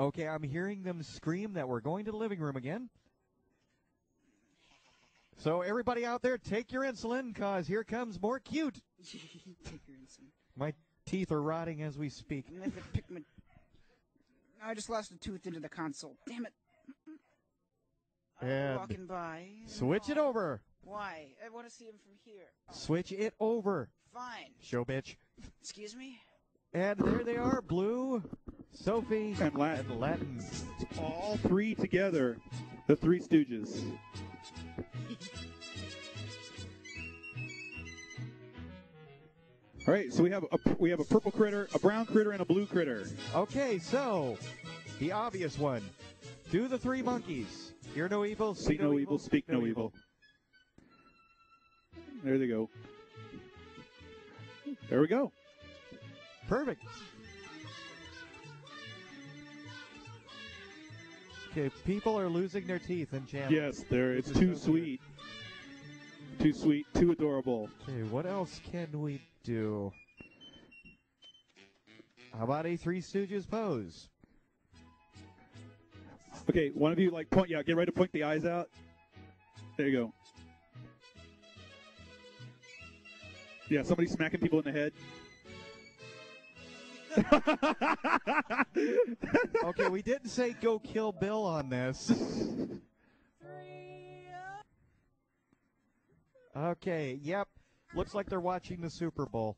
Okay, I'm hearing them scream that we're going to the living room again. So everybody out there, take your insulin, cause here comes more cute. Take your insulin. My teeth are rotting as we speak. I'm gonna have to pick my. I just lost a tooth into the console. Damn it. Oh, And walking by. Switch it oh. over. Why? I want to see him from here. Switch it over. Fine. Show bitch. Excuse me? And there they are, Blue, Sophie, And Latin. and Latin. All three together. The Three Stooges. All right, so we have a we have a purple critter, a brown critter, and a blue critter. Okay, so the obvious one. Do the three monkeys. Hear no evil, See no evil, speak no evil. There they go. There we go. Perfect. Okay, people are losing their teeth in channel. Yes, there. It's too so sweet. Too sweet. Too adorable. Okay, what else can we do? How about a Three Stooges pose? Okay, one of you like point. Yeah, get ready to point the eyes out. There you go. Yeah, somebody smacking people in the head. Okay, we didn't say go kill Bill on this. Okay, yep. Looks like they're watching the Super Bowl.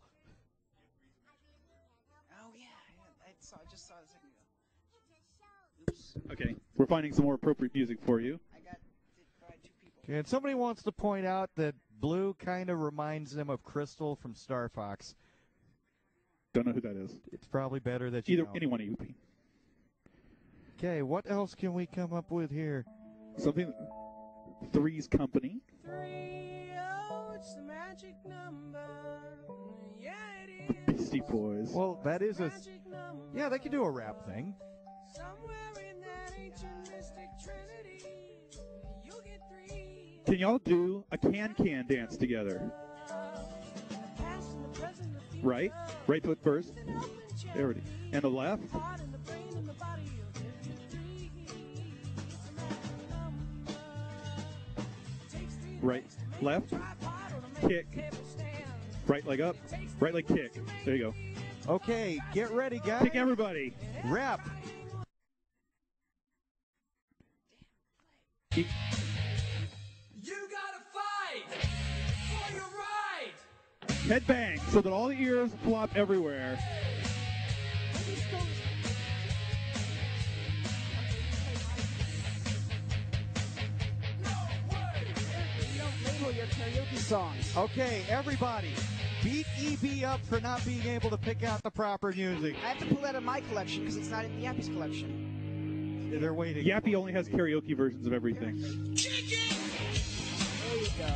Oh, yeah. I, I, saw, I just saw a second ago. Oops. okay, we're finding some more appropriate music for you. I got two people. Okay, and somebody wants to point out that Blue kind of reminds them of Krystal from Star Fox. Don't know who that is. It's probably better that you Either don't. anyone you be. Okay, what else can we come up with here? Something. Three's Company. Three, oh, it's the magic number. Yeah, The. Beastie Boys. Well, that is a. Magic number. Yeah, they could do a rap thing. Somewhere in that ancient mystic trinity, you'll get three. Can y'all do a can can dance together? Right? Right foot first. There it is. And the left. The heart and the brain and the body, you'll get three. It's the magic number. Takes three to Right. raise to make Left. a tripod or to make Kick. a table stand. Right leg up. Right leg kick. There you go. Okay, get ready, guys. Kick everybody. Rap. Head bang so that all the ears flop everywhere. You don't label your karaoke songs. Okay, everybody, beat EB up for not being able to pick out the proper music. I have to pull that out of my collection because it's not in the Yappies collection. They're waiting. Yappy only has karaoke versions of everything. There you go.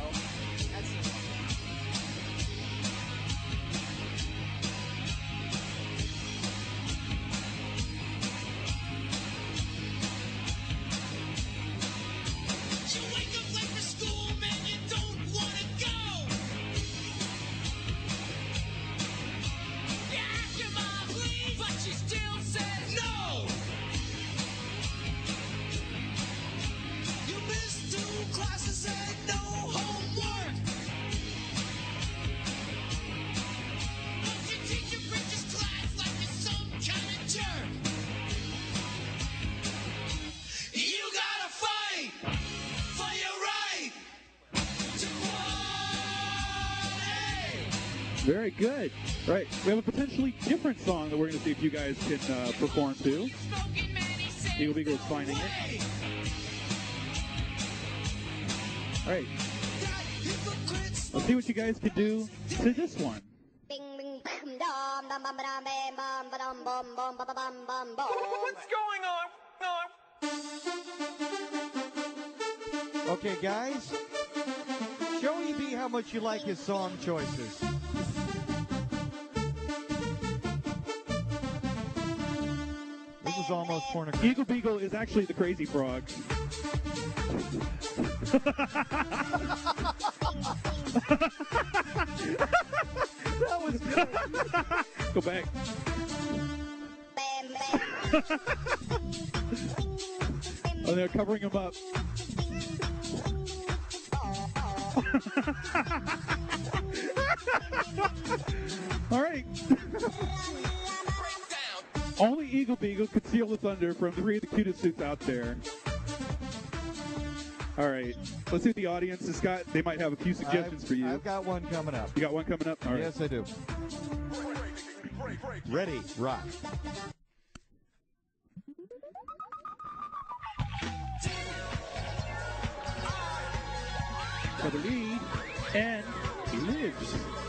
Very good. Right. We have a potentially different song that we're going to see if you guys can uh, perform to. Smoking man, he said, Eagle finding it. "Way." All right. Let's see what you guys can do to this one. Bum bum bum. Okay, guys, show EB how much you like his song choices. This is almost pornographic. Eagle Beagle is actually the crazy frog. That was good. Go back. Oh, they're covering him up. All right. Only Eagle Beagle could steal the thunder from three of the cutest suits out there. All right. Let's see what the audience has got. They might have a few suggestions I've, for you. I've got one coming up. You got one coming up? All right. Yes, I do. Ready, rock. lead, and he lives.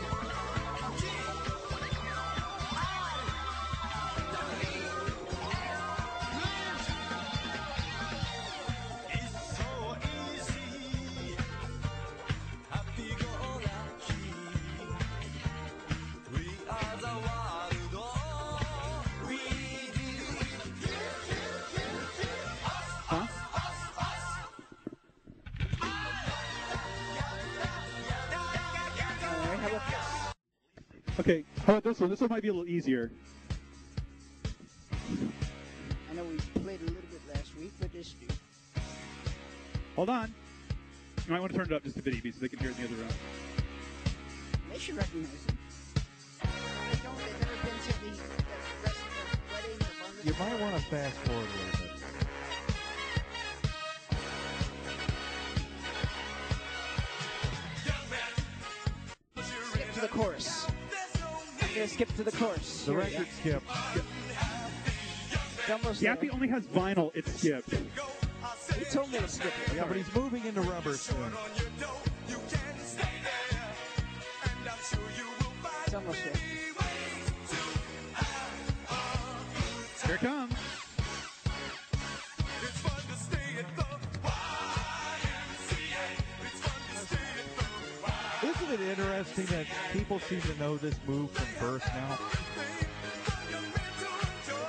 Okay, how about this one? This one might be a little easier. I know we played a little bit last week, but this do. Hold on. You might want to turn it up just a bit, EB, so they can hear it in the other room. They should recognize it. They don't. They've never been to the rest of the wedding You might want to fast forward a little bit. I'm gonna skip to the chorus. The Here record skip. Almost Yappy there. only has vinyl, it's skipped. He told me to skip it. Yeah, but he's moving into rubber soon. It's almost there. Here it comes. Isn't it interesting that people seem to know this move from birth now?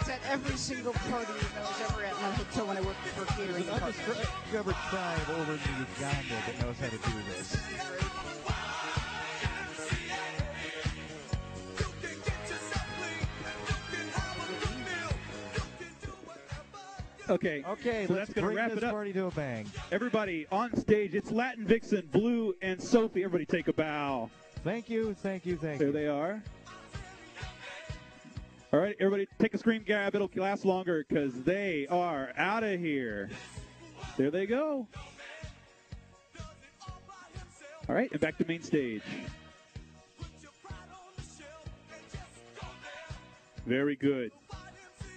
It's at every single party I was ever at in my hotel when I worked for catering an department. undiscovered tribe over in Uganda that knows how to do this. Okay. Okay, so let's that's going bring to wrap this it up. party to a bang. Everybody on stage, it's Latin Vixen, Blue, and Sophie. Everybody take a bow. Thank you, thank you, thank you. There they are. All right, everybody, take a screen grab. It'll last longer because they are out of here. There they go. All right, and back to main stage. Very good.